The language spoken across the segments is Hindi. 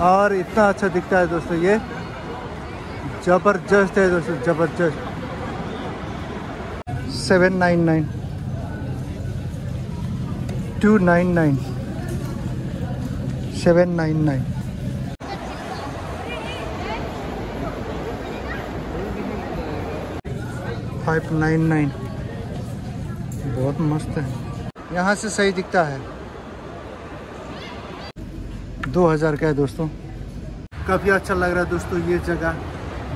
और इतना अच्छा दिखता है दोस्तों, ये ज़बरदस्त है दोस्तों, ज़बरदस्त। Seven nine nine. Two nine nine. Seven nine nine. Five nine nine. बहुत मस्त है। यहाँ से सही दिखता है। दो हज़ार का है दोस्तों। काफ़ी अच्छा लग रहा है दोस्तों ये जगह।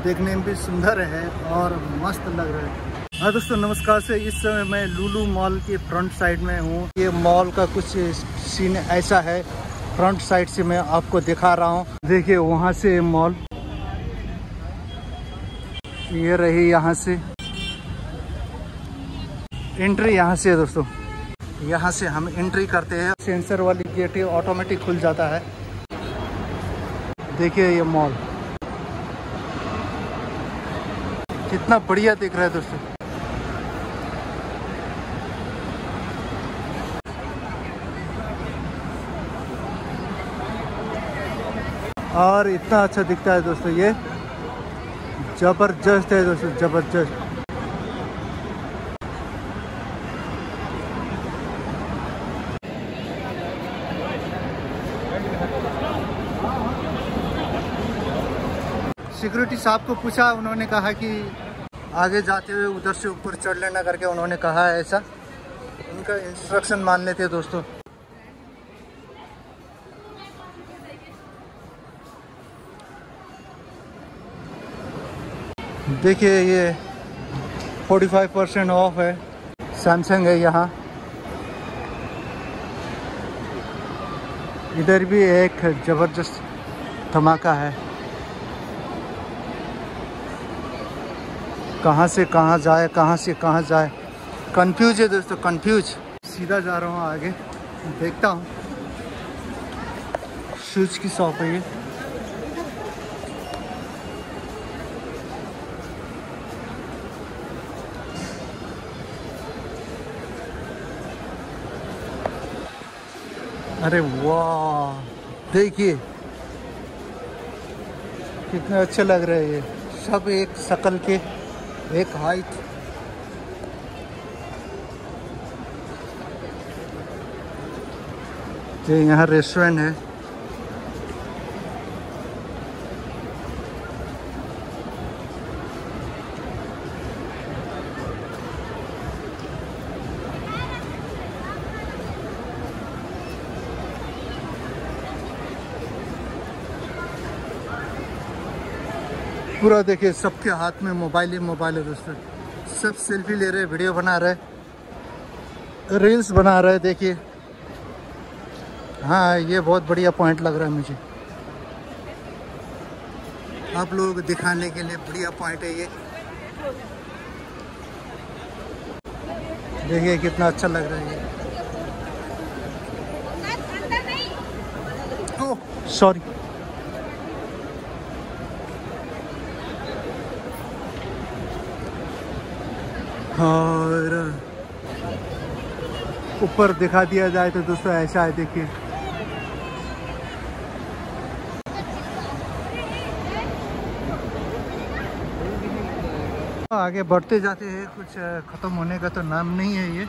देखने में भी सुंदर है और मस्त लग रहा है। हाँ दोस्तों, नमस्कार से इस समय मैं लुलू मॉल के फ्रंट साइड में हूँ। ये मॉल का कुछ सीन ऐसा है, फ्रंट साइड से मैं आपको दिखा रहा हूँ। देखिए वहाँ से मॉल। ये रही यहाँ से। एंट्री यहाँ से है दोस्तों। यहाँ से हम एंट्री करते हैं। सेंसर वाली गेट ऑटोमेटिक खुल जाता है। देखिए ये मॉल। कितना बढ़िया दिख रहा है दोस्तों और इतना अच्छा दिखता है दोस्तों, ये ज़बरदस्त है दोस्तों, ज़बरदस्त। सिक्योरिटी साहब को पूछा, उन्होंने कहा कि आगे जाते हुए उधर से ऊपर चढ़ लेना करके उन्होंने कहा ऐसा। उनका इंस्ट्रक्शन मान लेते दोस्तों। देखिए, ये 45 परसेंट ऑफ़ है। सैमसंग है यहाँ। इधर भी एक ज़बरदस्त धमाका है। कहाँ से कहाँ जाए, कहाँ से कहाँ जाए। कंफ्यूज है दोस्तों कंफ्यूज सीधा जा रहा हूँ आगे। देखता हूँ। शूज़ की शॉप है ये। अरे वाह। देखिए। कितने अच्छे लग रहे हैं ये। सब एक शकल के एक हाइट ये यहाँ रेस्टोरेंट है। पूरा देखिए सबके हाथ में मोबाइल ही मोबाइल है दोस्तों। सब सेल्फी ले रहे वीडियो बना रहे रील्स बना रहे देखिए। हाँ ये बहुत बढ़िया पॉइंट लग रहा है मुझे। आप लोगों दिखाने के लिए बढ़िया पॉइंट है ये। देखिए कितना अच्छा लग रहा है ये। सॉरी और ऊपर दिखा दिया जाए तो दोस्तों, ऐसा है देखिए। आगे बढ़ते जाते हैं, कुछ ख़त्म होने का तो नाम नहीं है ये।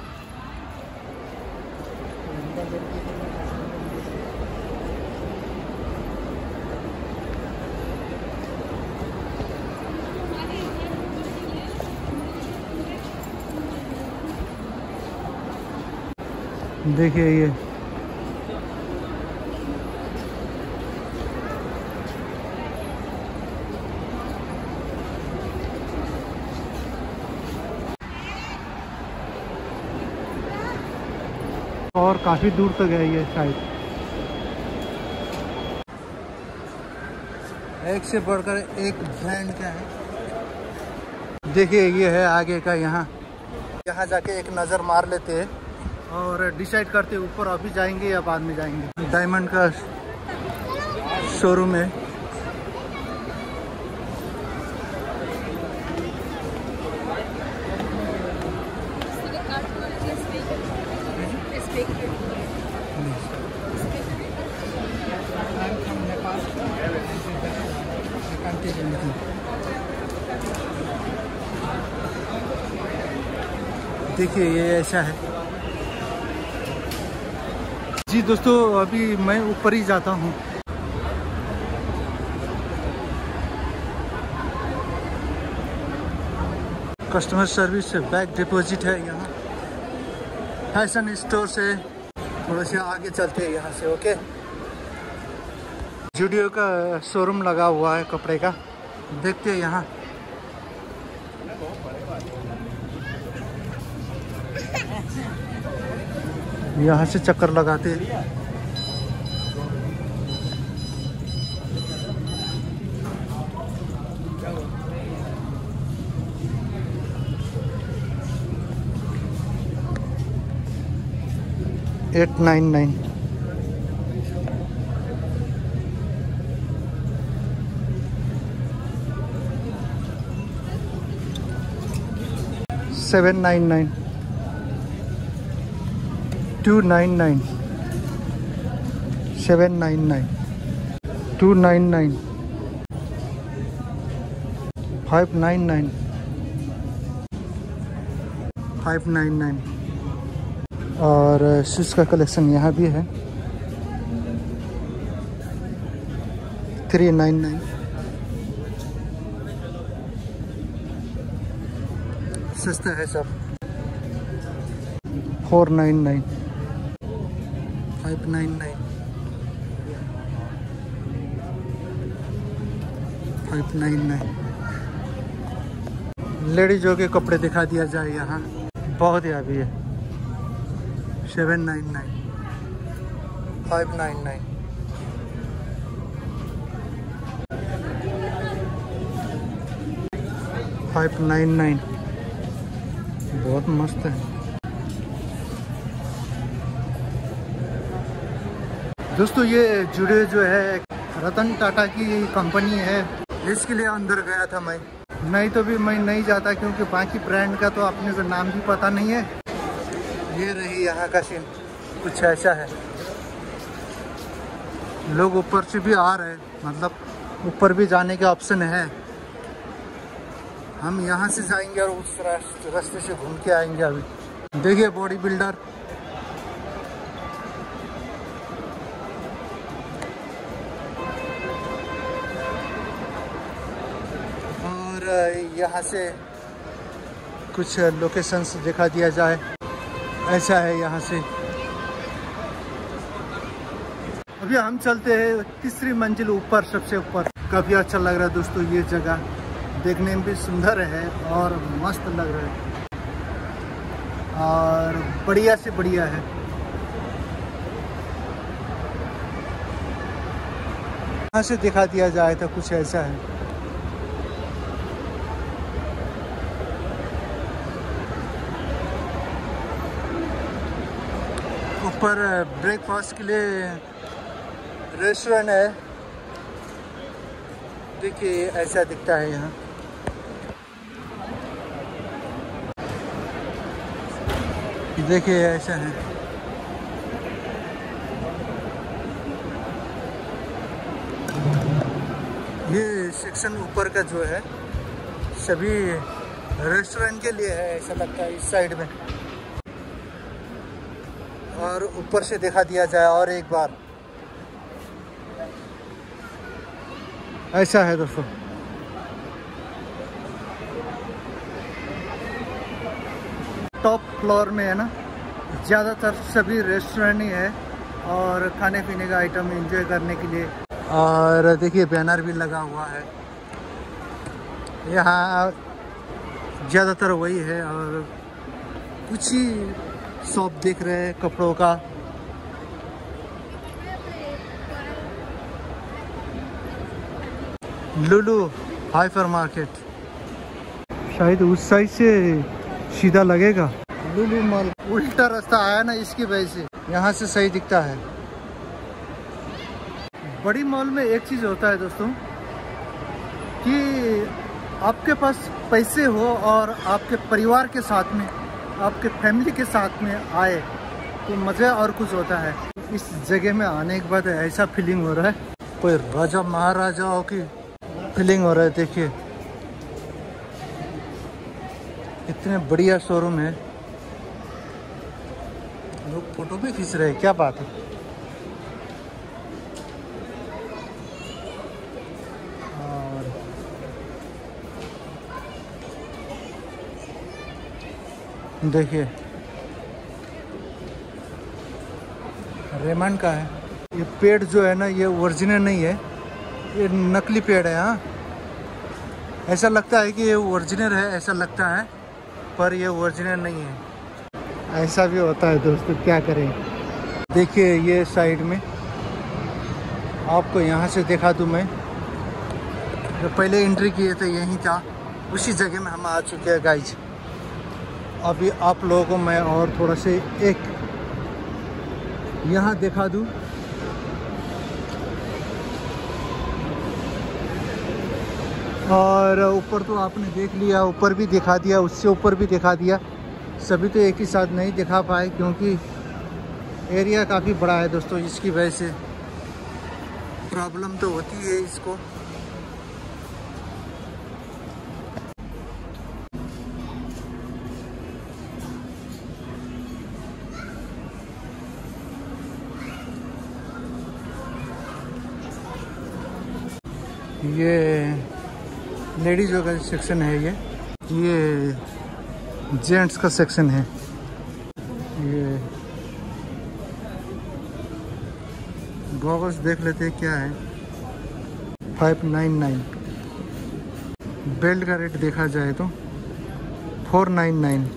देखिए ये। और काफ़ी दूर तक है ये शायद। एक से बढ़कर एक ब्रांड का है। देखिए ये है आगे का यहाँ। यहाँ जाके एक नज़र मार लेते हैं। और डिसाइड करते ऊपर अभी जाएँगे या बाद में जाएँगे। डायमंड का शोरूम है। देखिए, ये ऐसा है। जी दोस्तों, अभी मैं ऊपर ही जाता हूँ। कस्टमर सर्विस से बैग डिपॉजिट है यहाँ। फ़ैशन स्टोर से थोड़ा सा आगे चलते हैं यहाँ से ओके जूडियो का शोरूम लगा हुआ है कपड़े का। देखते हैं यहाँ। यहाँ से चक्कर लगाते eight nine nine. Seven nine nine. Two nine nine seven nine nine two nine nine five nine nine five nine nine और शूज़ का कलेक्शन यहाँ भी है। थ्री नाइन नाइन सस्ता है सब। Four nine nine five nine nine five nine nine लेडीजों के कपड़े दिखा दिया जाए यहाँ, बहुत ही अभी है। Seven nine nine five nine nine five nine nine बहुत मस्त है। दोस्तों ये जुड़े जो है रतन टाटा की कंपनी है। इसके लिए अंदर गया था मैं। नहीं तो भी मैं नहीं जाता क्योंकि बाकी ब्रांड का तो अपने को नाम भी पता नहीं है। ये रही यहाँ का सीन कुछ ऐसा है। लोग ऊपर से भी आ रहे मतलब ऊपर भी जाने के ऑप्शन है। हम यहाँ से जाएँगे और उस रास्ते से घूम के आएँगे अभी। देखिए बॉडी बिल्डर यहाँ से कुछ लोकेशंस दिखा दिया जाए। ऐसा है यहाँ से। अभी हम चलते हैं तीसरी मंजिल ऊपर, सबसे ऊपर। काफ़ी अच्छा लग रहा है दोस्तों ये जगह। देखने में भी सुंदर है और मस्त लग रहा है। और बढ़िया से बढ़िया है। यहाँ से दिखा दिया जाए तो कुछ ऐसा है। ऊपर ब्रेकफास्ट के लिए रेस्टोरेंट है। देखिए, ऐसा दिखता है यहाँ। देखिए, ऐसा है। ये सेक्शन ऊपर का जो है, सभी रेस्टोरेंट के लिए है, ऐसा लगता है, इस साइड में। और ऊपर से दिखा दिया जाए और एक बार। ऐसा है दोस्तों। टॉप फ्लोर में है ना ज़्यादातर सभी रेस्टोरेंट ही है और खाने पीने का आइटम एंजॉय करने के लिए। और देखिए बैनर भी लगा हुआ है। यहाँ ज़्यादातर वही है और कुछ ही शॉप देख रहे हैं कपड़ों का। Lulu hypermarket. शायद उस साइड से सीधा लगेगा। लुलू मॉल, उल्टा रास्ता आया ना इसकी वजह से। यहाँ से सही दिखता है। बड़ी मॉल में एक चीज़ होता है दोस्तों, कि आपके पास पैसे हो और आपके परिवार के साथ में आपके फैमिली के साथ में आए तो मज़ा और कुछ होता है। इस जगह में आने के बाद ऐसा फीलिंग हो रहा है। कोई राजा महाराजाओं की फीलिंग हो रहा है, देखिए। इतने बढ़िया शोरूम है। लोग फ़ोटो भी खींच रहे हैं, क्या बात है? देखिए। रेमंड का है। ये पेड़ जो है ना, ये ओरिजिनल नहीं है। ये नकली पेड़ है हाँ। ऐसा लगता है कि ये ओरिजिनल है, ऐसा लगता है, पर ये ओरिजिनल नहीं है। ऐसा भी होता है दोस्तों, क्या करें? देखिए, ये साइड में, आपको यहाँ से दिखा दूँ मैं। जो पहले एंट्री किए थे, यहीं था। उसी जगह में हम आ चुके हैं गाइज़ अभी आप लोगों को मैं और थोड़ा से एक यहाँ दिखा दूँ। और ऊपर तो आपने देख लिया, ऊपर भी दिखा दिया, उससे ऊपर भी दिखा दिया। सभी तो एक ही साथ नहीं दिखा पाए क्योंकि एरिया काफ़ी बड़ा है दोस्तों इसकी वजह से प्रॉब्लम तो होती है इसको। ये लेडीज़ का सेक्शन है ये। ये जेंट्स का सेक्शन है। ये गॉगल्स देख लेते हैं क्या है। Five nine nine. बेल्ट का रेट देखा जाए तो फोर नाइन नाइन।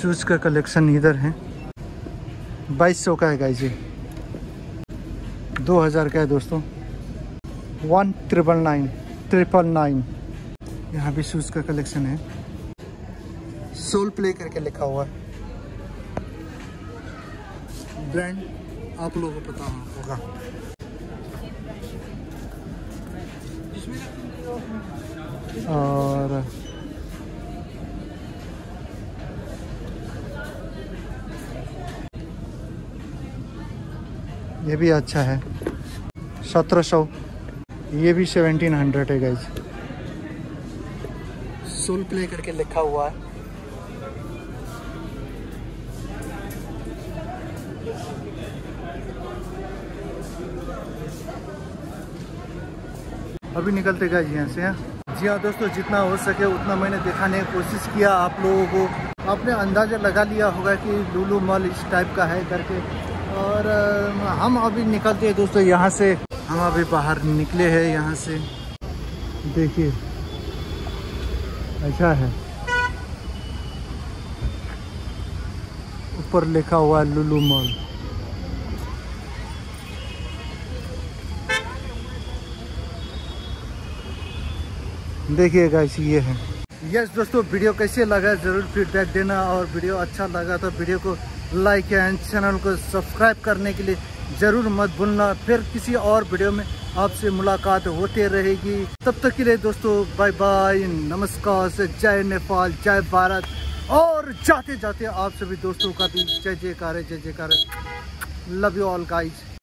शूज़ का कलेक्शन इधर है। बाईस सौ का है गाइज़ दो हज़ार का है दोस्तों। One triple nine triple nine. यहाँ भी शूज़ का कलेक्शन है। सोल प्ले करके लिखा हुआ है। ब्रांड आप लोगों को पता होगा। और ये भी अच्छा है। सत्रह सौ। ये भी सेवेंटीन हंड्रेड है गाइज़ सोल प्ले करके लिखा हुआ है। अभी निकलते गए यहाँ से हाँ। जी हाँ दोस्तों जितना हो सके उतना मैंने दिखाने की कोशिश किया आप लोगों को। आपने अंदाज़ा लगा लिया होगा कि लूलू मॉल इस टाइप का है करके। और हम अभी निकलते हैं दोस्तों यहाँ से। हम अभी बाहर निकले हैं यहाँ से। देखिए। अच्छा है। ऊपर लिखा हुआ है लुलू मॉल। देखिए गाइस ये है। यस दोस्तों, वीडियो कैसे लगा ज़रूर फीडबैक देना और वीडियो अच्छा लगा तो वीडियो को लाइक एंड चैनल को सब्सक्राइब करने के लिए ज़रूर मत भूलना। फिर किसी और वीडियो में आपसे मुलाकात होते रहेगी। तब तक के लिए दोस्तों बाय बाय नमस्कार से जय नेपाल, जय भारत। और जाते जाते आप सभी दोस्तों का भी जय जयकार जय जयकार। Love you all guys